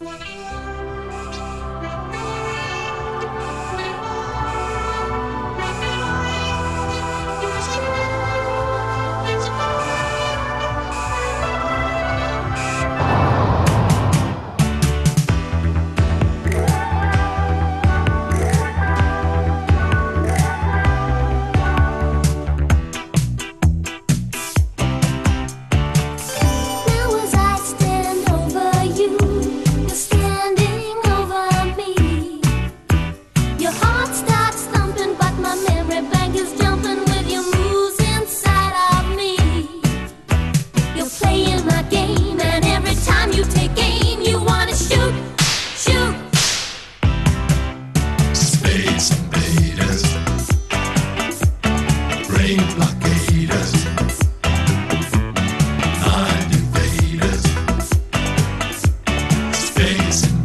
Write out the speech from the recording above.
Bye. face.